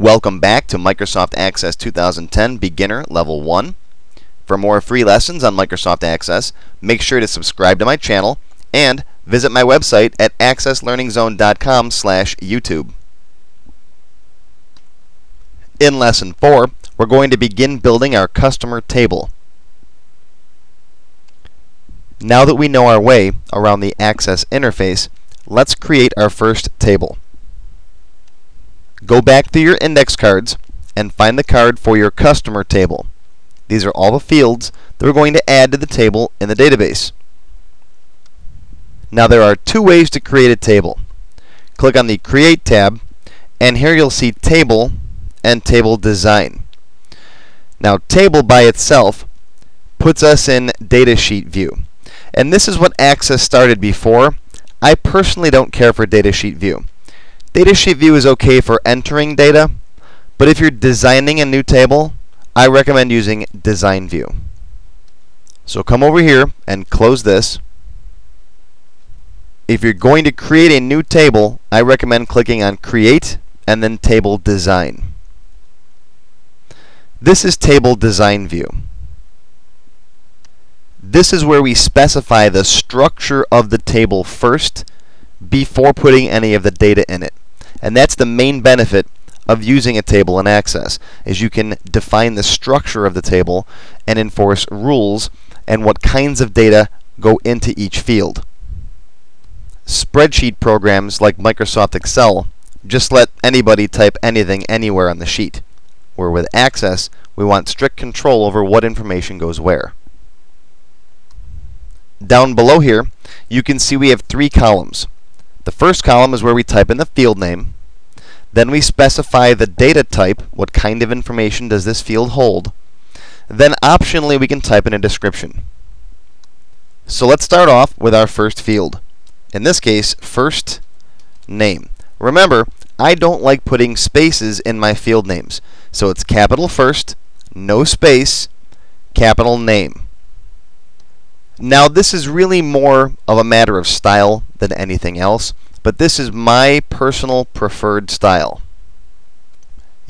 Welcome back to Microsoft Access 2010 Beginner Level 1. For more free lessons on Microsoft Access, make sure to subscribe to my channel and visit my website at accesslearningzone.com slash YouTube. In lesson 4, we're going to begin building our customer table. Now that we know our way around the Access interface, let's create our first table. Go back through your index cards and find the card for your customer table. These are all the fields that we're going to add to the table in the database. Now there are two ways to create a table. Click on the Create tab, and here you'll see Table and Table Design. Now Table by itself puts us in Datasheet view. And this is what Access started before. I personally don't care for Datasheet view. Datasheet view is okay for entering data, but if you're designing a new table, I recommend using Design View. So come over here and close this. If you're going to create a new table, I recommend clicking on Create and then Table Design. This is Table Design View. This is where we specify the structure of the table first before putting any of the data in it. And that's the main benefit of using a table in Access, is you can define the structure of the table and enforce rules and what kinds of data go into each field. Spreadsheet programs like Microsoft Excel just let anybody type anything anywhere on the sheet, where with Access, we want strict control over what information goes where. Down below here, you can see we have three columns. The first column is where we type in the field name. Then we specify the data type, what kind of information does this field hold. Then optionally we can type in a description. So let's start off with our first field. In this case, first name. Remember, I don't like putting spaces in my field names. So it's capital first, no space, capital name. Now this is really more of a matter of style than anything else, but this is my personal preferred style.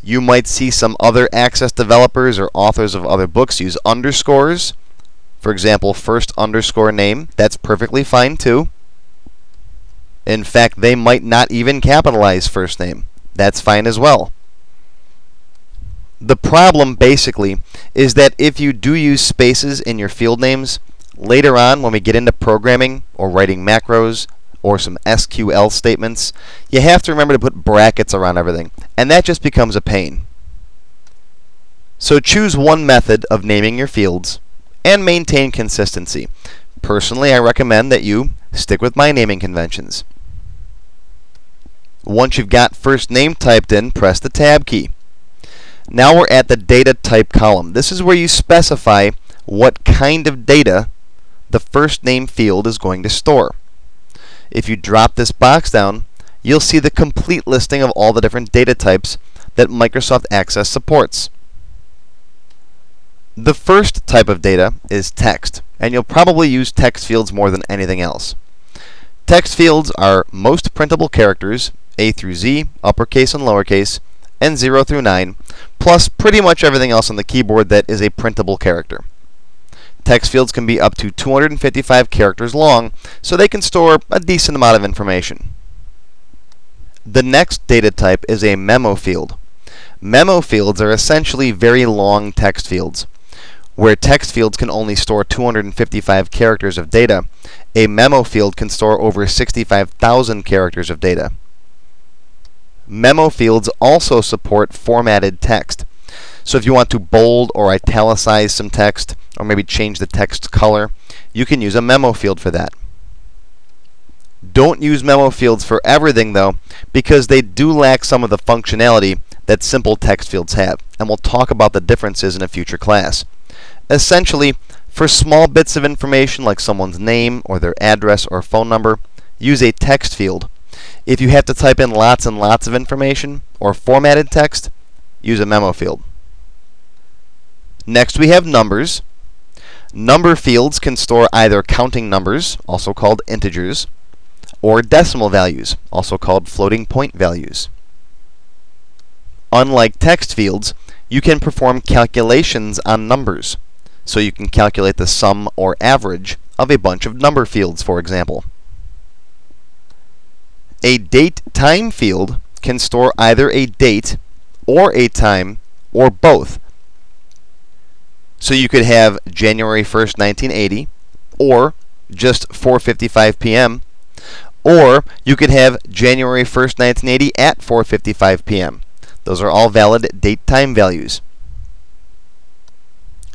You might see some other Access developers or authors of other books use underscores. For example, first underscore name. That's perfectly fine too. In fact, they might not even capitalize first name. That's fine as well. The problem, basically, is that if you do use spaces in your field names, Later on, when we get into programming or writing macros or some SQL statements, you have to remember to put brackets around everything, and that just becomes a pain. So choose one method of naming your fields and maintain consistency. Personally, I recommend that you stick with my naming conventions. Once you've got first name typed in, press the Tab key. Now we're at the Data Type column. This is where you specify what kind of data the first name field is going to store. If you drop this box down, you'll see the complete listing of all the different data types that Microsoft Access supports. The first type of data is text, and you'll probably use text fields more than anything else. Text fields are most printable characters, A through Z, uppercase and lowercase, and 0 through 9, plus pretty much everything else on the keyboard that is a printable character. Text fields can be up to 255 characters long, so they can store a decent amount of information. The next data type is a memo field. Memo fields are essentially very long text fields. Where text fields can only store 255 characters of data, a memo field can store over 65,000 characters of data. Memo fields also support formatted text. So if you want to bold or italicize some text, or maybe change the text color, you can use a memo field for that. Don't use memo fields for everything though, because they do lack some of the functionality that simple text fields have, and we'll talk about the differences in a future class. Essentially, for small bits of information like someone's name or their address or phone number, use a text field. If you have to type in lots and lots of information or formatted text, use a memo field. Next we have numbers. Number fields can store either counting numbers, also called integers, or decimal values, also called floating point values. Unlike text fields, you can perform calculations on numbers. So you can calculate the sum or average of a bunch of number fields, for example. A date time field can store either a date or a time or both. So you could have January 1st, 1980 or just 4:55 p.m. or you could have January 1st, 1980 at 4:55 p.m. Those are all valid date time values.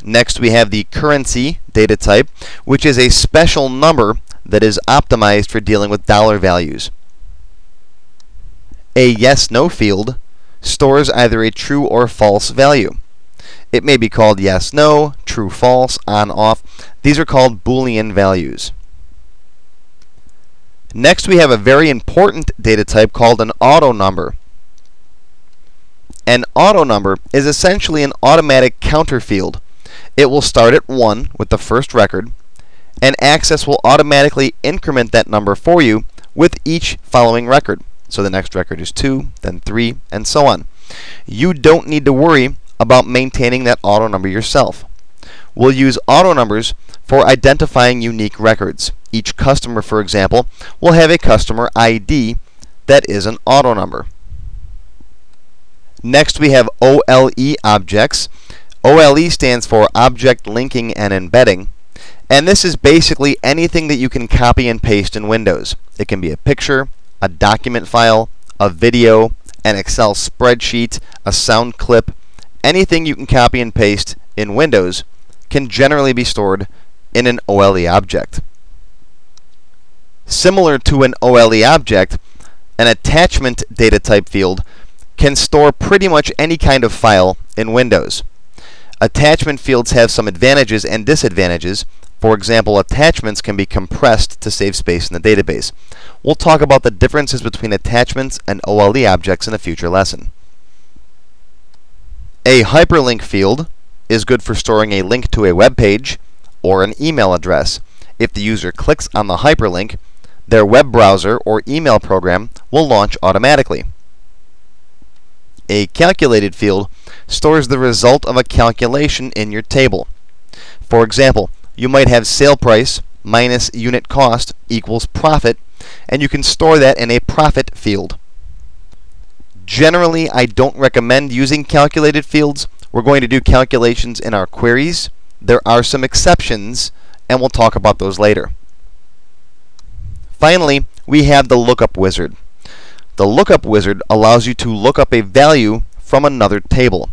Next, we have the currency data type, which is a special number that is optimized for dealing with dollar values. A yes-no field stores either a true or false value. It may be called yes, no, true, false, on, off. These are called Boolean values. Next, we have a very important data type called an auto number. An auto number is essentially an automatic counter field. It will start at 1 with the first record, and Access will automatically increment that number for you with each following record. So the next record is 2, then 3, and so on. You don't need to worry about maintaining that auto number yourself. We'll use auto numbers for identifying unique records. Each customer, for example, will have a customer ID that is an auto number. Next, we have OLE objects. OLE stands for Object Linking and Embedding. And this is basically anything that you can copy and paste in Windows. It can be a picture, a document file, a video, an Excel spreadsheet, a sound clip, anything you can copy and paste in Windows can generally be stored in an OLE object. Similar to an OLE object, an attachment data type field can store pretty much any kind of file in Windows. Attachment fields have some advantages and disadvantages. For example, attachments can be compressed to save space in the database. We'll talk about the differences between attachments and OLE objects in a future lesson. A hyperlink field is good for storing a link to a web page or an email address. If the user clicks on the hyperlink, their web browser or email program will launch automatically. A calculated field stores the result of a calculation in your table. For example, you might have sale price minus unit cost equals profit, and you can store that in a profit field. Generally, I don't recommend using calculated fields. We're going to do calculations in our queries. There are some exceptions, and we'll talk about those later. Finally, we have the lookup wizard. The lookup wizard allows you to look up a value from another table.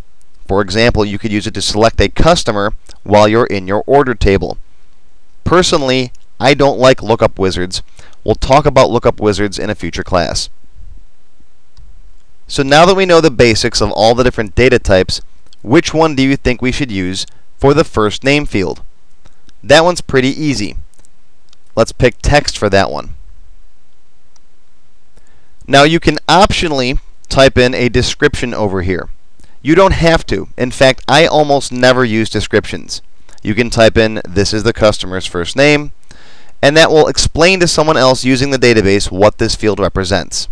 For example, you could use it to select a customer while you're in your order table. Personally, I don't like lookup wizards. We'll talk about lookup wizards in a future class. So now that we know the basics of all the different data types, which one do you think we should use for the first name field? That one's pretty easy. Let's pick text for that one. Now you can optionally type in a description over here. You don't have to. In fact, I almost never use descriptions. You can type in, this is the customer's first name, and that will explain to someone else using the database what this field represents.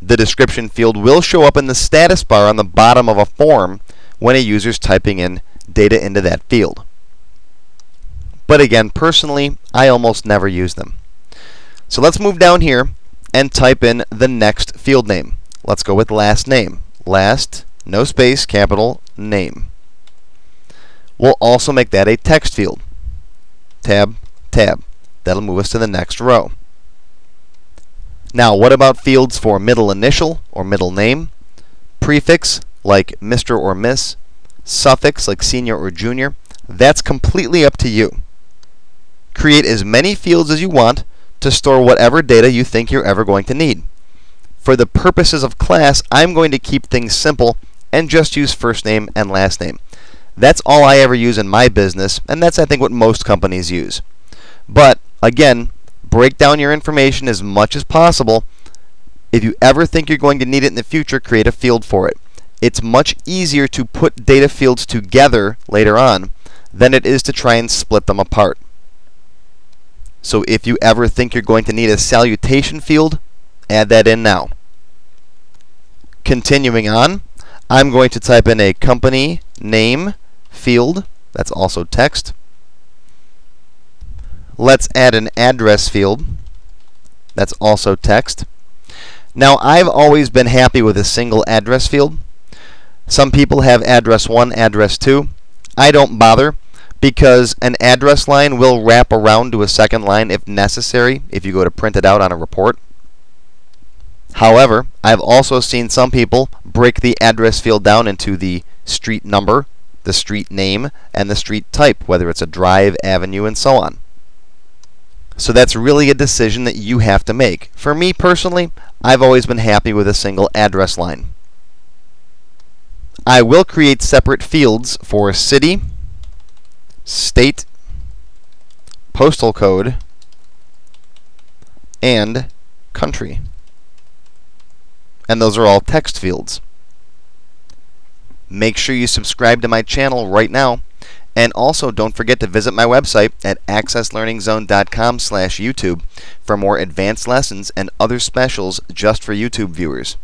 The description field will show up in the status bar on the bottom of a form when a user is typing in data into that field. But again, personally, I almost never use them. So let's move down here and type in the next field name. Let's go with last name. Last, no space, capital, name. We'll also make that a text field. Tab, tab. That'll move us to the next row. Now, what about fields for middle initial or middle name? Prefix, like Mr. or Miss. Suffix, like senior or junior. That's completely up to you. Create as many fields as you want to store whatever data you think you're ever going to need. For the purposes of class, I'm going to keep things simple and just use first name and last name. That's all I ever use in my business, and that's I think what most companies use. But again, break down your information as much as possible. If you ever think you're going to need it in the future, create a field for it. It's much easier to put data fields together later on than it is to try and split them apart. So if you ever think you're going to need a salutation field, add that in now. Continuing on, I'm going to type in a company name field. That's also text. Let's add an address field. That's also text. Now, I've always been happy with a single address field. Some people have address 1, address 2. I don't bother because an address line will wrap around to a second line if necessary if you go to print it out on a report. However, I've also seen some people break the address field down into the street number, the street name, and the street type, whether it's a drive, avenue, and so on. So that's really a decision that you have to make. For me personally, I've always been happy with a single address line. I will create separate fields for city, state, postal code, and country and those are all text fields. Make sure you subscribe to my channel right now. And also, don't forget to visit my website at accesslearningzone.com slash YouTube for more advanced lessons and other specials just for YouTube viewers.